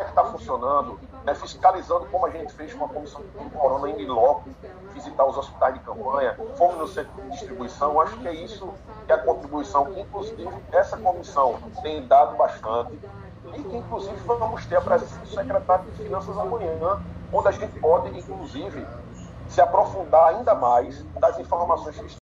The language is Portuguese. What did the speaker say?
é que está funcionando, né, fiscalizando como a gente fez com a comissão do Corona em loco, visitar os hospitais de campanha, fomos no centro de distribuição, acho que é isso que é a contribuição que, inclusive, essa comissão tem dado bastante e que, inclusive, vamos ter a presença do secretário de Finanças amanhã, onde a gente pode, inclusive, se aprofundar ainda mais das informações que estão